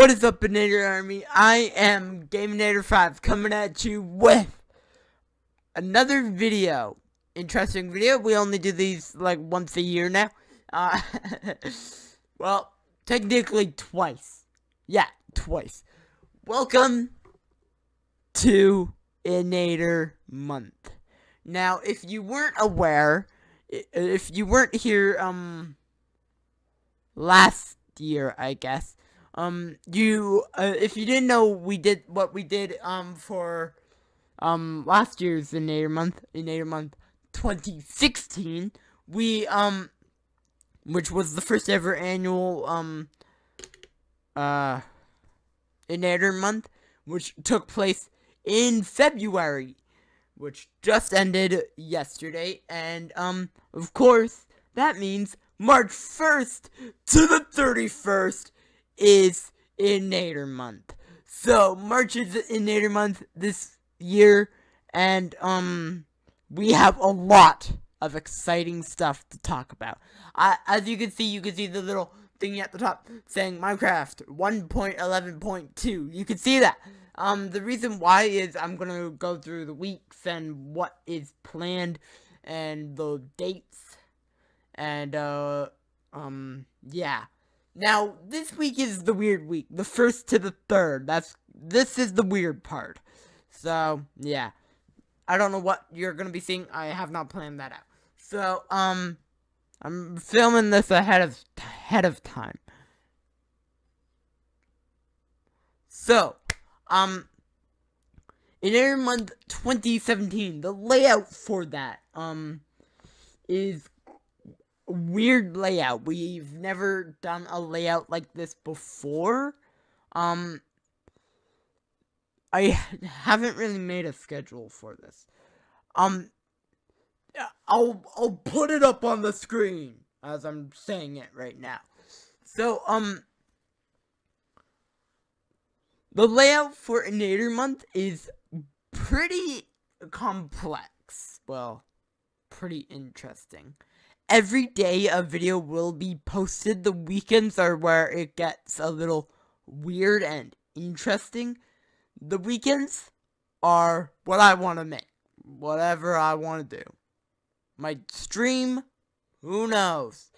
What is up, Inator Army? I am Gaminator5 coming at you with another video. Interesting video. We only do these like once a year now. Uh, well, technically twice. Yeah, twice. Welcome to Inator Month. Now, if you weren't aware, if you weren't here, um, last year, I guess, um, you, uh, if you didn't know, we did what we did, um, for, um, last year's Inator Month, Inator Month 2016, we, um, which was the first ever annual, um, uh, Inator Month, which took place in February, which just ended yesterday, and, um, of course, that means March 1st to the 31st is Inator Month. So, March is Inator Month this year, and, um, we have a lot of exciting stuff to talk about. Uh, as you can see, you can see the little thingy at the top saying Minecraft 1.11.2. You can see that. Um, the reason why is I'm gonna go through the weeks and what is planned and the dates and uh um yeah. Now this week is the weird week, the first to the third. That's this is the weird part. So yeah, I don't know what you're gonna be seeing. I have not planned that out. So um, I'm filming this ahead of ahead of time. So um, Inator Month 2017, the layout for that, um, is weird layout. We've never done a layout like this before. Um, I haven't really made a schedule for this. Um, I'll, I'll put it up on the screen as I'm saying it right now. So, um, the layout for Inator Month is pretty complex. Well, pretty interesting. Every day a video will be posted. The weekends are where it gets a little weird and interesting. The weekends are what I want to make. Whatever I want to do. My stream. Who knows?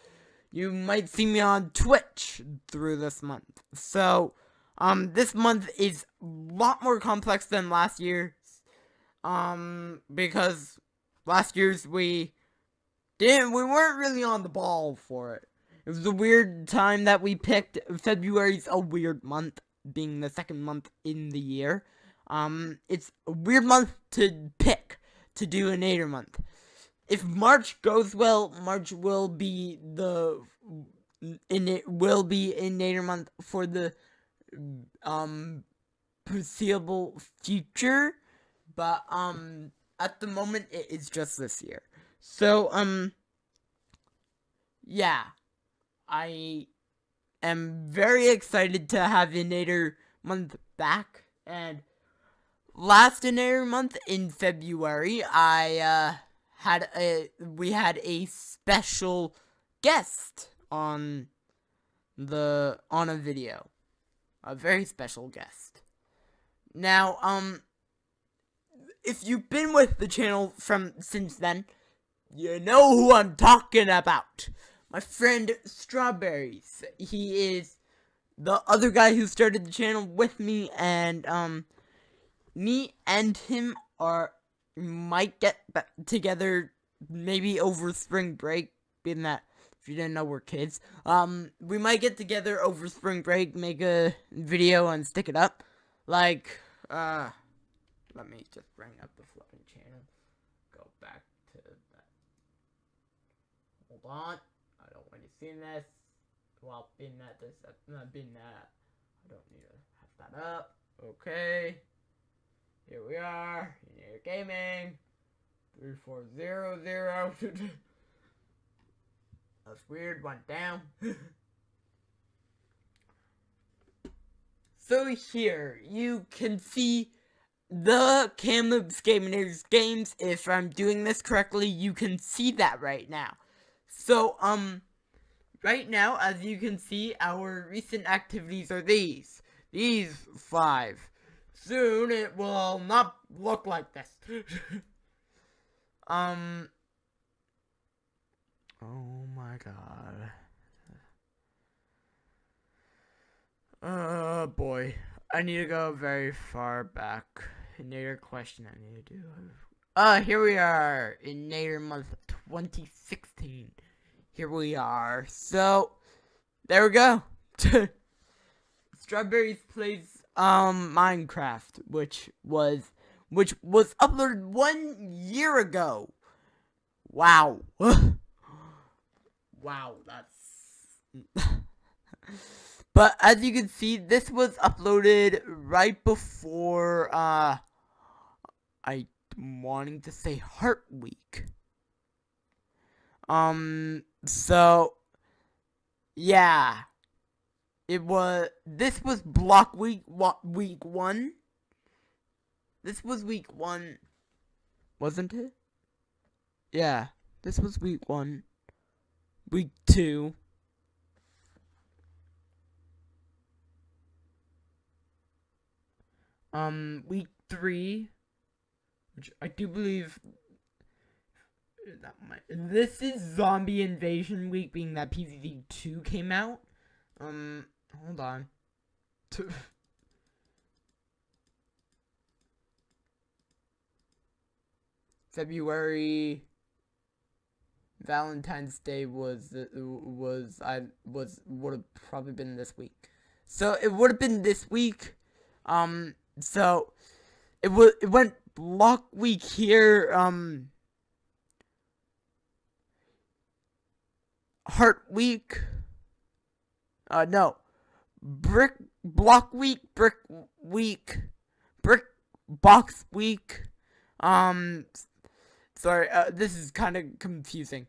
You might see me on Twitch through this month. So, um, this month is a lot more complex than last year's. Um, because last year's we didn't, we weren't really on the ball for it. It was a weird time that we picked. February's a weird month, being the second month in the year. Um, it's a weird month to pick to do a Nader month. If March goes well, March will be the in it will be a Nader month for the um foreseeable future, but um at the moment it is just this year. So um yeah, I am very excited to have Inator month back. And last Inator month in February I uh had a we had a special guest on the on a video. A very special guest. Now, um, if you've been with the channel from since then, you know who I'm talking about. My friend Strawberries. He is the other guy who started the channel with me, and, um, me and him are, might get together maybe over spring break, being that if you didn't know we're kids. Um, we might get together over spring break, make a video and stick it up. Like, uh, let me just bring up the flipping channel. Go back to that. Hold on. I don't want to see this. Well, being that this, not uh, being that. I don't need to have that up. Okay. Here we are. Here gaming. 3400. That's weird, went down. so here, you can see the Kamloops Gaminators games. If I'm doing this correctly, you can see that right now. So, um, right now, as you can see, our recent activities are these. These five. Soon it will not look like this. um. Oh my god. Oh boy. I need to go very far back. Nader question I need to do. Uh, here we are Inator month 2016. Here we are. So, there we go. Strawberries plays um Minecraft, which was which was uploaded one year ago. Wow. wow, that's But as you can see, this was uploaded right before uh I wanting to say Heart Week. Um so yeah. It was this was block week week 1. This was week 1 wasn't it? Yeah, this was week 1. Week 2 um week three, which I do believe might this is zombie invasion week, being that PvZ two came out. Um, hold on. February Valentine's Day was was I was would have probably been this week. So it would have been this week. Um so it was it went block week here um heart week uh no brick block week brick week brick box week um sorry uh, this is kind of confusing.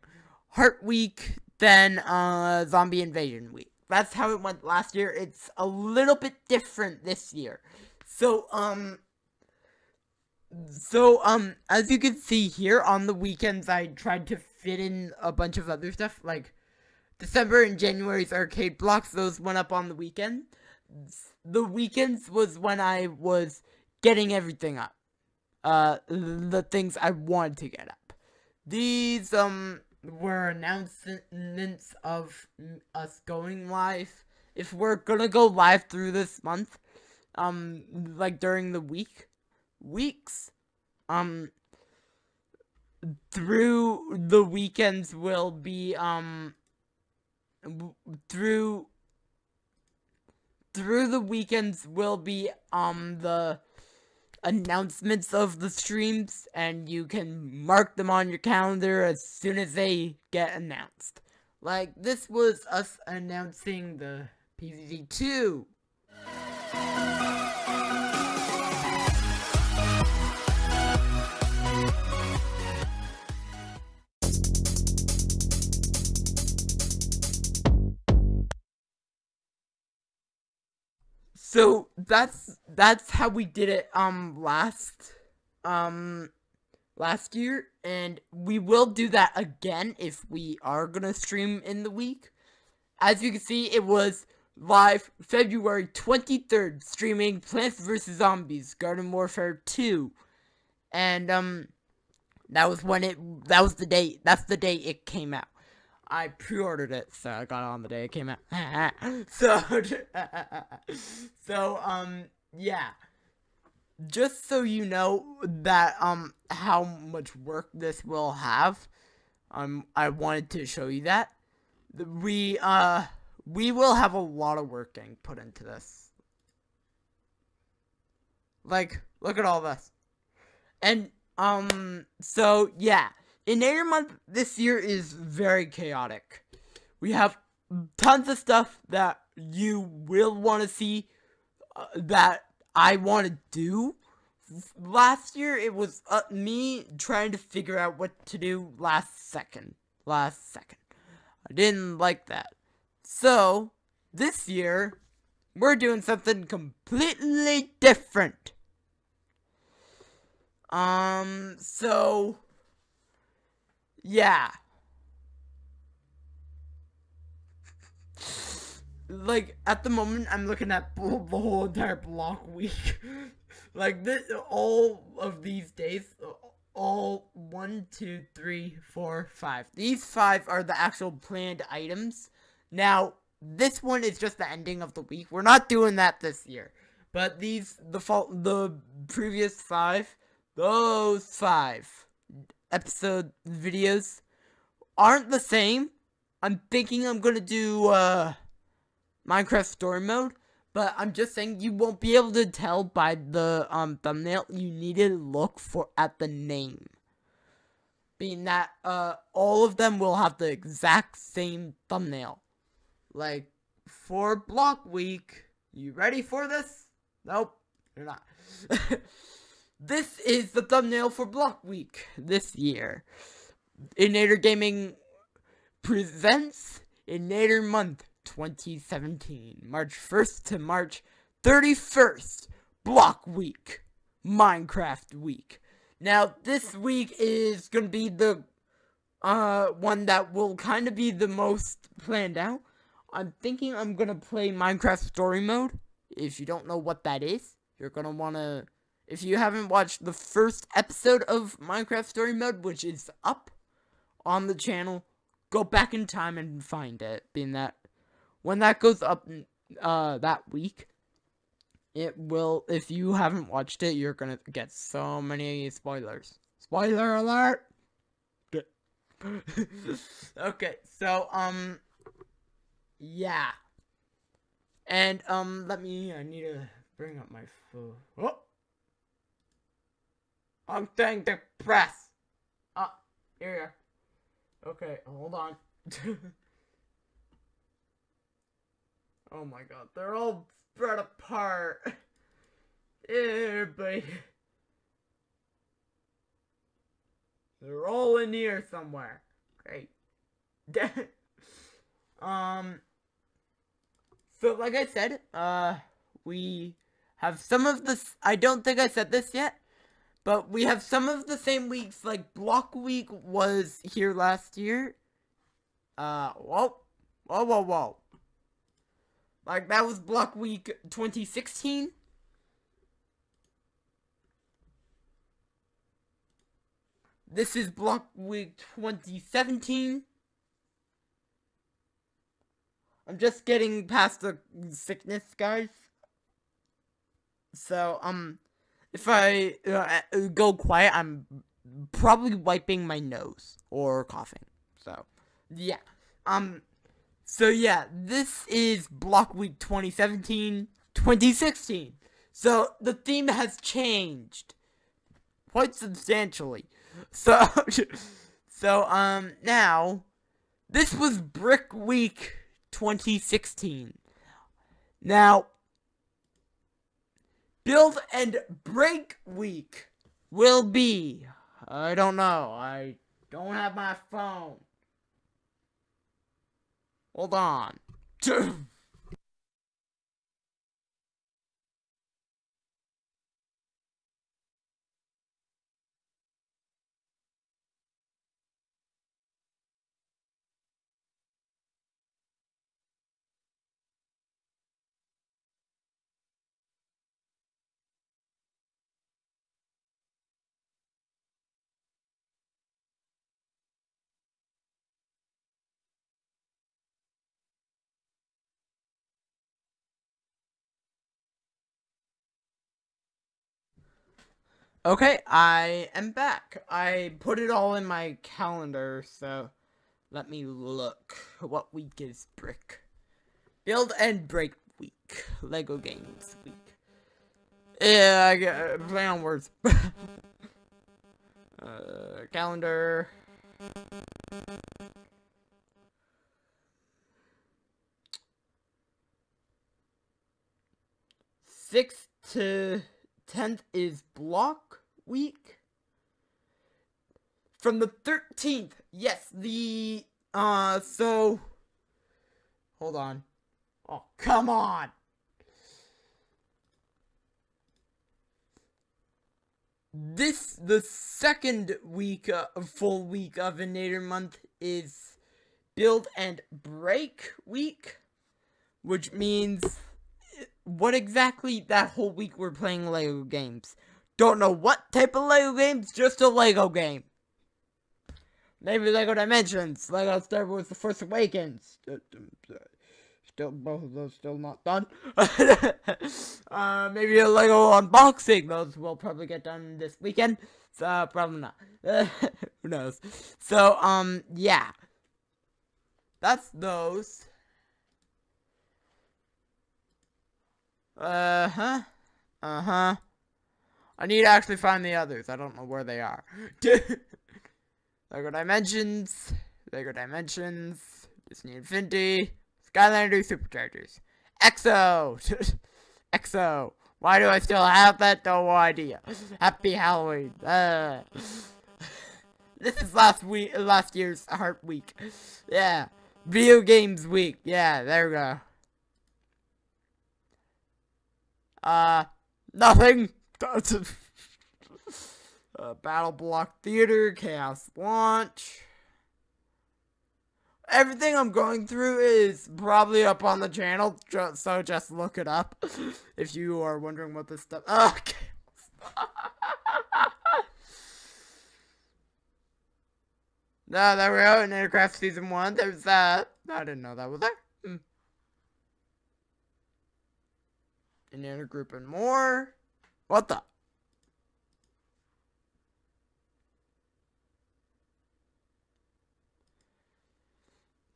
Heart week then uh zombie invasion week. That's how it went last year. It's a little bit different this year. So, um, so, um, as you can see here, on the weekends, I tried to fit in a bunch of other stuff, like December and January's arcade blocks, those went up on the weekend. The weekends was when I was getting everything up. Uh, the things I wanted to get up. These, um, were announcements of us going live. If we're gonna go live through this month, um like during the week weeks um through the weekends will be um through through the weekends will be um the announcements of the streams and you can mark them on your calendar as soon as they get announced. Like this was us announcing the PvZ 2 So that's that's how we did it um last um last year and we will do that again if we are going to stream in the week. As you can see, it was live February 23rd streaming Plants vs Zombies Garden Warfare 2. And um that was when it that was the date. That's the day it came out. I pre-ordered it, so I got it on the day it came out. so, so um, yeah. Just so you know that um how much work this will have, um, I wanted to show you that. We uh we will have a lot of work getting put into this. Like, look at all this. And um, so yeah Inator Month this year is very chaotic. We have tons of stuff that you will want to see uh, that I want to do. Last year, it was uh, me trying to figure out what to do last second. Last second. I didn't like that. So, this year, we're doing something completely different. Um, so like at the moment I'm looking at the whole entire block week. like this, all of these days, all one, two, three, four, five. These five are the actual planned items. Now this one is just the ending of the week. We're not doing that this year. But these the the previous five, those five episode videos aren't the same. I'm thinking I'm gonna do uh Minecraft story mode, but I'm just saying you won't be able to tell by the um thumbnail. You need to look for at the name. Being that uh all of them will have the exact same thumbnail. Like for block week, you ready for this? Nope, you're not. this is the thumbnail for block week this year. Inator Gaming presents Inator Month 2017, March 1st to March 31st, Block Week, Minecraft Week. Now, this week is gonna be the uh one that will kind of be the most planned out. I'm thinking I'm gonna play Minecraft Story Mode. If you don't know what that is, you're gonna wanna. If you haven't watched the first episode of Minecraft Story Mode, which is up on the channel, go back in time and find it. Being that when that goes up uh that week it will if you haven't watched it you're gonna get so many spoilers. Spoiler alert! Okay so um yeah. And um let me i need to bring up my phone oh i'm staying to press ah uh, here okay hold on Oh my god, they're all spread apart. Everybody. They're all in here somewhere. Great. um. So, like I said, uh, we have some of the. I don't think I said this yet, but we have some of the same weeks. Like Block Week was here last year. Uh, whoa, whoa, whoa, whoa. Like, that was Block Week 2016. This is Block Week 2017. I'm just getting past the sickness, guys. So, um, if I uh, go quiet, I'm probably wiping my nose or coughing. So, yeah. Um, so yeah, this is Block Week 2017, 2016. So the theme has changed quite substantially. So so um now this was Brick Week 2016. Now Build and Break Week will be I don't know. I don't have my phone. Hold on. Okay, I am back. I put it all in my calendar, so let me look. What week is Brick? Build and Break Week. Lego Games Week. Yeah, I uh, play on words. uh, calendar. Six to 10th is block week. From the 13th, yes, the, uh, so, hold on. Oh, come on. This, the second week, uh, full week of Inator month is build and break week. which means what exactly that whole week we're playing Lego games. Don't know what type of Lego games, just a Lego game. Maybe Lego Dimensions, Lego Star Wars The Force Awakens. Still, both of those still not done. uh, maybe a Lego unboxing. Those will probably get done this weekend. So, probably not. Who knows? So, um, yeah. That's those. Uh-huh. Uh-huh. I need to actually find the others. I don't know where they are. Lego Dimensions. Lego Dimensions. Disney Infinity. Skylander Superchargers. EXO. EXO. Why do I still have that? No idea. Happy Halloween. Uh, this is last week, last year's Heart Week. Yeah. Video Games Week. Yeah, there we go. Uh, nothing. uh, Battle Block Theater, Chaos Launch. Everything I'm going through is probably up on the channel, so just look it up if you are wondering what this stuff. Okay. no, there we go. In Aircraft Season 1, there's that. I didn't know that was there. Hmm. In group and more. What the?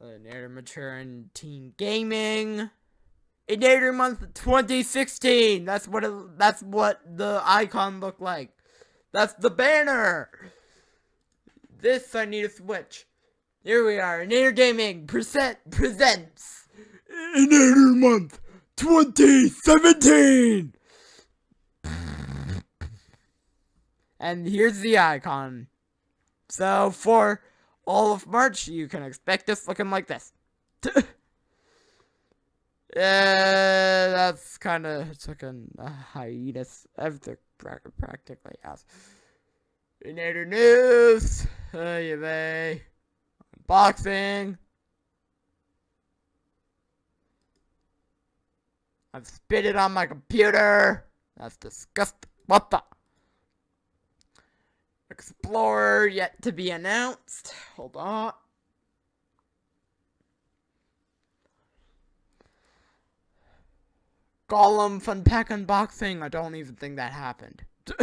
Nader Mature and Teen Gaming. Nader Month 2016. That's what it, that's what the icon looked like. That's the banner. This I need a switch. Here we are. Nader Gaming present presents Nader Month 2017. And here's the icon. So for all of March, you can expect us looking like this. yeah, uh, that's kind of took a hiatus the practically has. Inator news, hey, they unboxing. I've spit it on my computer. That's disgusting. What the? Explorer yet to be announced. Hold on. Gollum Fun Pack unboxing. I don't even think that happened.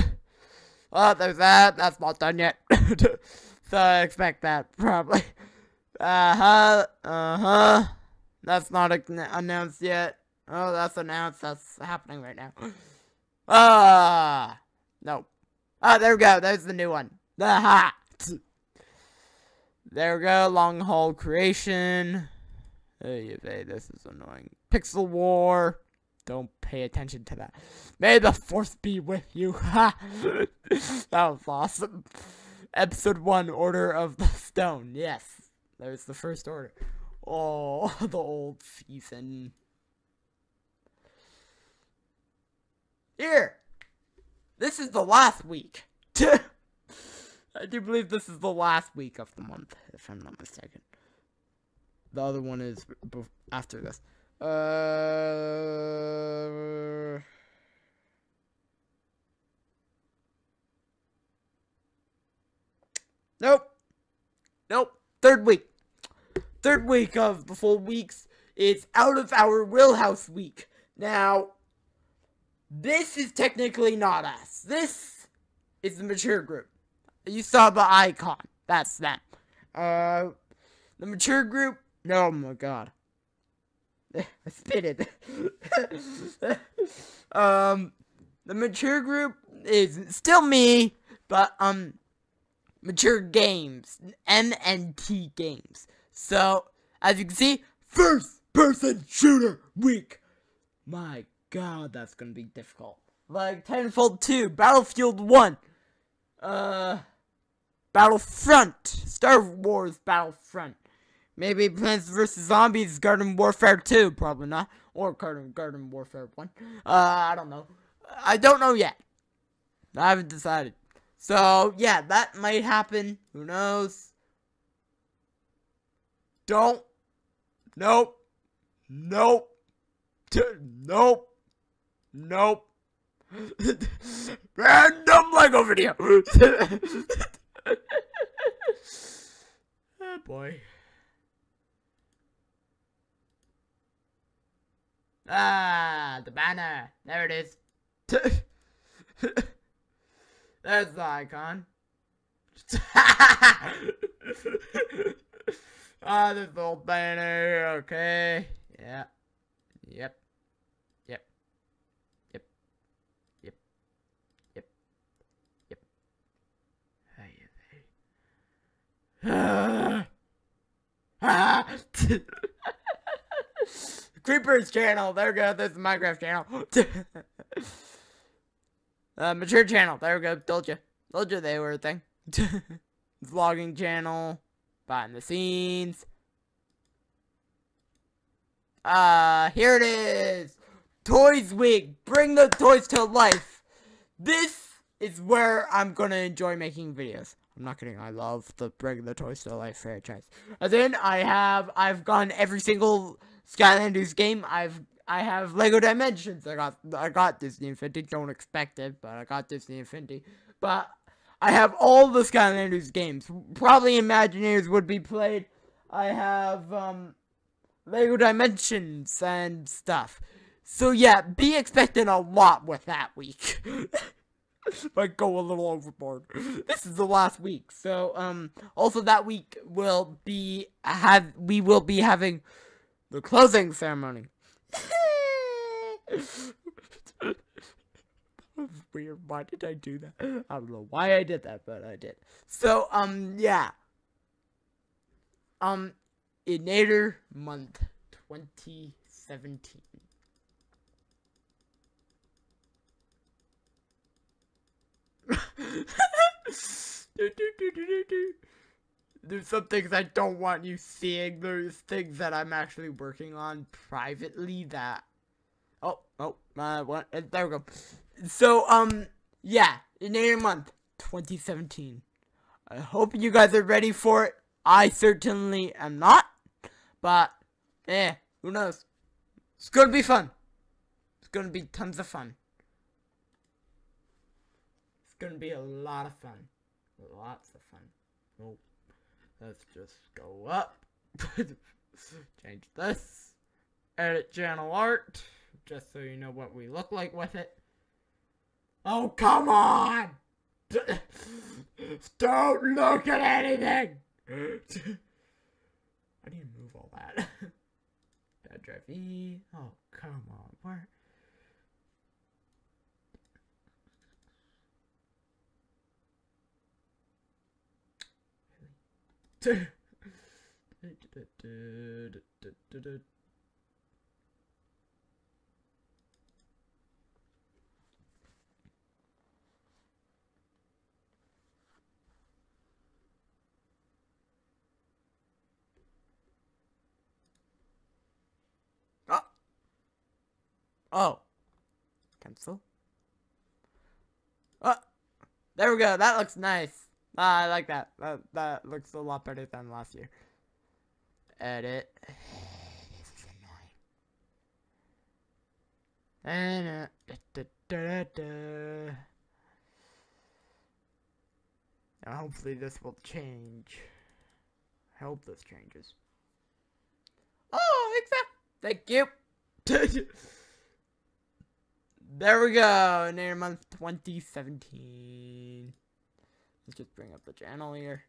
oh, there's that. That's not done yet. so I expect that, probably. Uh-huh. Uh-huh. That's not announced yet. Oh, that's announced. That's happening right now. Ah. Nope. Ah, there we go. There's the new one. There we go. Long haul creation. Hey, this is annoying. Pixel War. Don't pay attention to that. May the force be with you. Ha! that was awesome. Episode 1, Order of the Stone. Yes. There's the first order. Oh, the old season. Here. This is the last week. I do believe this is the last week of the month, if I'm not mistaken. The other one is after this. Uh... Nope. Nope. Third week. Third week of the full weeks. It's out of our wheelhouse week. Now, this is technically not us. This is the mature group. You saw the icon. That's them. Uh, the mature group. Oh my god. I spit it. um, the mature group is still me, but um, mature games, M and T games. So as you can see, first person shooter week. My god, that's gonna be difficult. Like Titanfall 2, Battlefield 1, uh, Battlefront, Star Wars Battlefront. Maybe Plants vs. Zombies Garden Warfare 2, probably not. Or Garden, Garden Warfare 1. Uh, I don't know. I don't know yet. I haven't decided. So, yeah, that might happen. Who knows? Don't. Nope. Nope. nope. Nope. Random Lego video. oh boy. Ah, the banner. There it is. There's the icon. ah, this old banner. Okay. Yeah. Yep. Yep. Yep. Yep. Yep. Hey, hey. Ah. Creepers channel. There we go. There's the Minecraft channel. uh, mature channel. There we go. Told you. Told you they were a thing. Vlogging channel. Behind the scenes. Uh, here it is. Toys Week. Bring the toys to life. This is where I'm gonna enjoy making videos. I'm not kidding. I love the Bring the Toys to Life franchise. And then I have I've gone every single Skylanders game. I've I have Lego Dimensions. I got I got Disney Infinity. Don't expect it, but I got Disney Infinity. But I have all the Skylanders games. Probably Imaginators would be played. I have um Lego Dimensions and stuff. So yeah, be expecting a lot with that week. Might go a little overboard. This is the last week, so um. Also, that week will be have we will be having the closing ceremony. weird. Why did I do that? I don't know why I did that, but I did. So, um, yeah. Um, Inator Month 2017. do, do, do, there's some things I don't want you seeing. There's things that I'm actually working on privately that. Oh, oh, uh, what? Uh, there we go. So, um, yeah, in a month, 2017. I hope you guys are ready for it. I certainly am not, but, eh, who knows? It's gonna be fun. It's gonna be tons of fun. Gonna be a lot of fun. Lots of fun. Oh. Let's just go up. Change this. Edit channel art. Just so you know what we look like with it. Oh, come on! Don't look at anything! I need to move all that? Bad drive E. Oh, come on. Where? Oh. Oh. Cancel. Oh. There we go. That looks nice. I like that. That that looks a lot better than last year. Edit. this is annoying. And now hopefully this will change. I hope this changes. Oh, exact. Thank you. there we go. Near month 2017. Let's just bring up the channel here.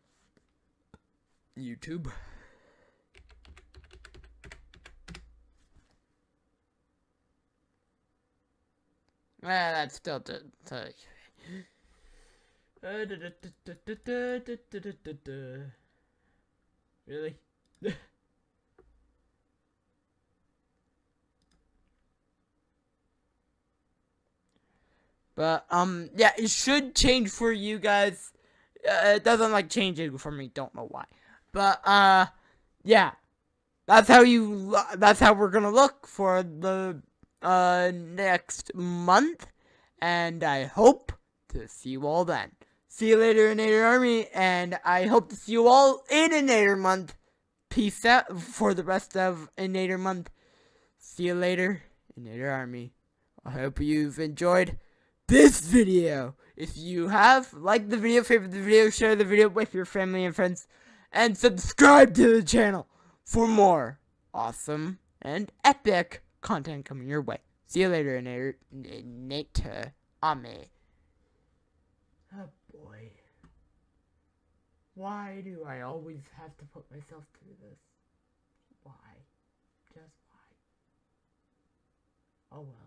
YouTube. Ah, that's still to, to Really? but um yeah, it should change for you guys uh, it doesn't like change it for me. Don't know why. But uh, yeah, that's how you. That's how we're gonna look for the uh next month, and I hope to see you all then. See you later, Inator Army, and I hope to see you all in Inator Month. Peace out for the rest of Inator Month. See you later, Nader Army. I hope you've enjoyed this video. If you have, like the video, favorite the video, share the video with your family and friends, and subscribe to the channel for more awesome and epic content coming your way. See you later, Nate. Nate Ame. Oh boy. Why do I always have to put myself through this? Why? Just why? Oh well.